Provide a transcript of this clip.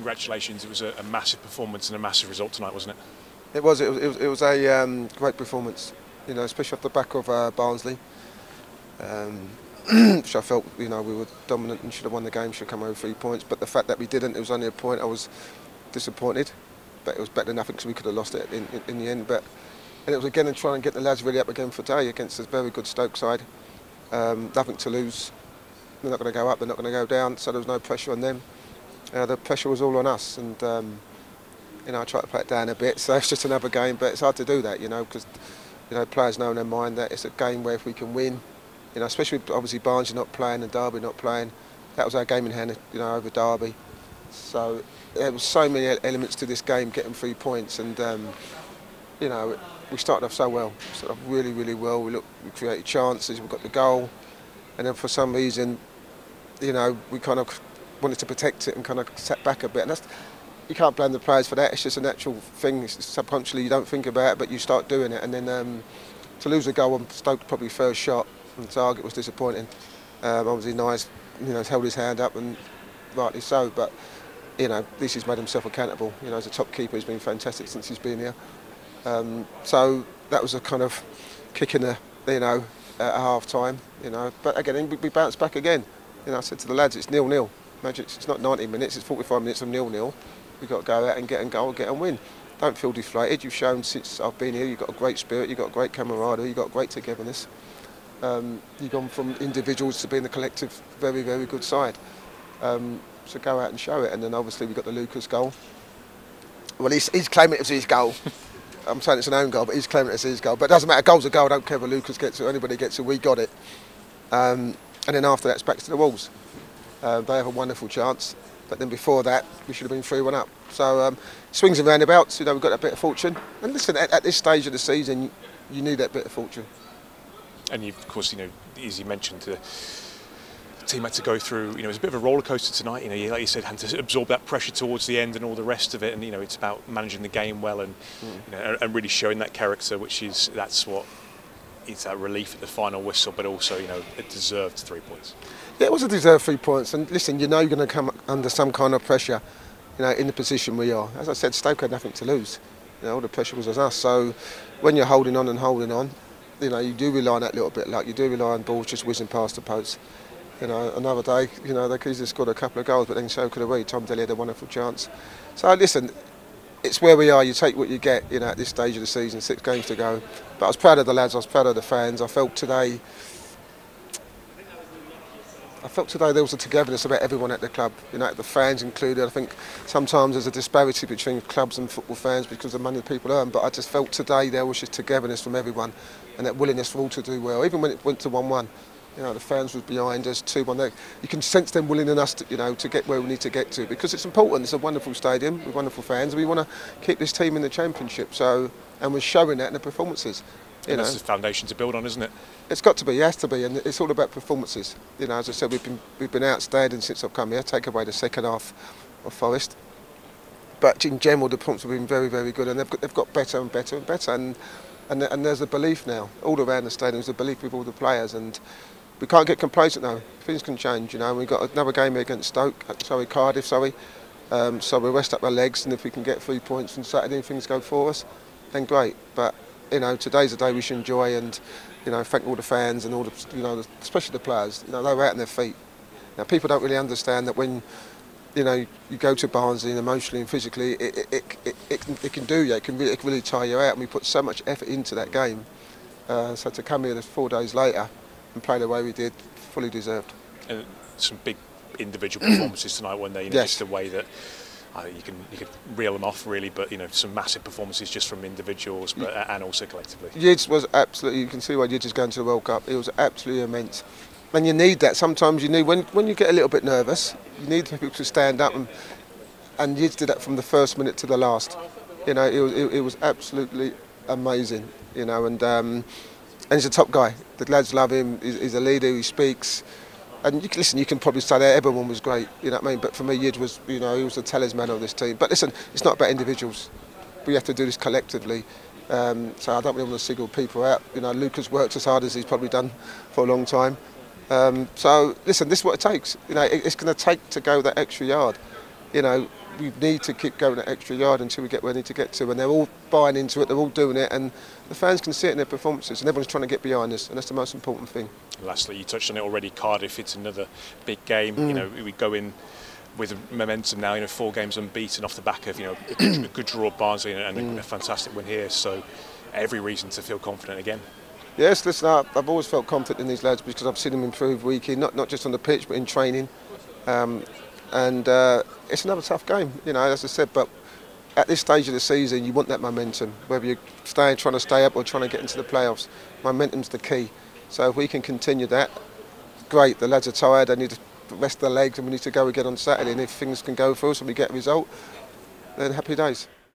congratulations. It was a, a, massive performance and a massive result tonight, wasn't it? It was. It was, it was a um, great performance, you know, especially off the back of uh, Barnsley. Um, which I felt, you know, we were dominant and should have won the game, should have come over three points. But the fact that we didn't, it was only a point, I was disappointed. But it was better than nothing because we could have lost it in, in, in, the end. But and it was again and trying to get the lads really up again for today against a very good Stoke side. Um, nothing to lose. They're not going to go up, they're not going to go down, so there was no pressure on them. Uh, the pressure was all on us, and um, you know I tried to play it down a bit. So it's just another game, but it's hard to do that, you know, because you know players know in their mind that it's a game where if we can win, you know, especially obviously Barnes not playing and Derby not playing, that was our game in hand, you know, over Derby. So there was so many elements to this game, getting three points, and um, you know we started off so well, started off really, really well. We looked, we created chances, we got the goal, and then for some reason, you know, we kind of wanted to protect it and kind of sat back a bit. And that's, you can't blame the players for that. It's just a natural thing. subconsciously, you don't think about it, but you start doing it. And then um, to lose a goal on Stoke probably first shot on target was disappointing. Um, obviously, nice, you know, held his hand up and rightly so. But you know, this has made himself accountable. You know, as a top keeper, he's been fantastic since he's been here. Um, so that was a kind of kick in the, you know, at half time. You know, but again, we, we bounced back again. You know, I said to the lads, it's nil nil. Imagine it's not 90 minutes, it's 45 minutes of nil nil. We've got to go out and get and goal, get and win. Don't feel deflated. You've shown since I've been here, you've got a great spirit, you've got a great camaraderie, you've got great togetherness. Um, you've gone from individuals to being the collective, very, very good side. Um, so go out and show it. And then obviously we've got the Lucas goal. Well, he's, he's claiming it as his goal. I'm saying it's an own goal, but he's claiming it as his goal. But it doesn't matter. Goal's a goal. I don't care if Lucas gets it or anybody gets it. We got it. Um, and then after that, it's back to the Wolves. Uh, they have a wonderful chance. But then before that, we should have been 3 1 up. So um, swings and roundabouts, you know, we've got a bit of fortune. And listen, at, at this stage of the season, you, you need that bit of fortune. And you, of course, you know, as you mentioned, the team had to go through, you know, it was a bit of a roller coaster tonight. You know, like you said, had to absorb that pressure towards the end and all the rest of it. And you know, it's about managing the game well and mm. you know, and really showing that character, which is that's what it's that relief at the final whistle, but also you know, it deserved three points. Yeah, it was a deserved three points. And listen, you know, you're going to come under some kind of pressure, you know, in the position we are. As I said, Stoke had nothing to lose. You know, all the pressure was on us. So when you're holding on and holding on, you know, you do rely on that little bit luck. You do rely on balls just whizzing past the post you know, another day, you know, they could have scored a couple of goals, but then so could have we. Tom Dele had a wonderful chance. So listen, it's where we are. You take what you get, you know, at this stage of the season, six games to go. But I was proud of the lads. I was proud of the fans. I felt today. I felt today there was a togetherness about everyone at the club, you know, the fans included. I think sometimes there's a disparity between clubs and football fans because of the money people earn, but I just felt today there was just togetherness from everyone and that willingness for all to do well, even when it went to 1 1 you know, the fans was behind us, one there. You can sense them willing us to, you know, to get where we need to get to because it's important. It's a wonderful stadium with wonderful fans. We want to keep this team in the championship. So, and we're showing that in the performances. You and know, that's the foundation to build on, isn't it? It's got to be, it has to be, and it's all about performances. You know, as I said, we've been we've been outstanding since I've come here. Take away the second half of Forest, but in general, the performances have been very, very good, and they've got they've got better and better and better, and and, and there's a belief now all around the stadium. There's a belief with all the players, and we can't get complacent now. Things can change, you know. We've got another game against Stoke, sorry, Cardiff, sorry. Um, so we'll rest up our legs, and if we can get three points on Saturday and things go for us, then great. But you know, today's a day we should enjoy, and you know, thank all the fans and all the, you know, especially the players. You know, they were out on their feet. Now, people don't really understand that when you know you go to Barnsley emotionally and physically, it it, it, it, it, it can do you. It can really, it can really tire you out, and we put so much effort into that game. Uh, so to come here four days later and play the way we did, fully deserved. And some big individual performances tonight, weren't they? You know, yes. Just the way that uh, you can you can reel them off really, but you know some massive performances just from individuals, but and also collectively. Yids was absolutely. You can see why Yids is going to the World Cup. It was absolutely immense, and you need that. Sometimes you need when when you get a little bit nervous, you need people to stand up and and Yids did that from the first minute to the last. You know, it was it, it was absolutely amazing. You know, and. Um, and he's a top guy. The lads love him. He's, he's a leader. He speaks. And you can, listen, you can probably say that everyone was great. You know what I mean? But for me, Yid was, you know, he was the talisman of this team. But listen, it's not about individuals. We have to do this collectively. Um, so I don't really want to single people out. You know, Lucas worked as hard as he's probably done for a long time. Um, so listen, this is what it takes. You know, it, it's going to take to go that extra yard. You know, we need to keep going that extra yard until we get where we need to get to. And they're all buying into it, they're all doing it, and the fans can see it in their performances, and everyone's trying to get behind us, and that's the most important thing. lastly, you touched on it already. Cardiff, it's another big game. Mm. You know, we go in with momentum now. You know, four games unbeaten off the back of you know a good, a good draw at Barnsley and, mm. a, a fantastic win here. So every reason to feel confident again. Yes, listen, I've always felt confident in these lads because I've seen them improve week in, not, not just on the pitch but in training. Um, and uh, it's another tough game, you know, as I said, but at this stage of the season, you want that momentum, whether you're staying, trying to stay up or trying to get into the playoffs. Momentum's the key. So if we can continue that, great. The lads are tired, they need to rest their legs and we need to go again on Saturday. And if things can go for us and we get a result, then happy days.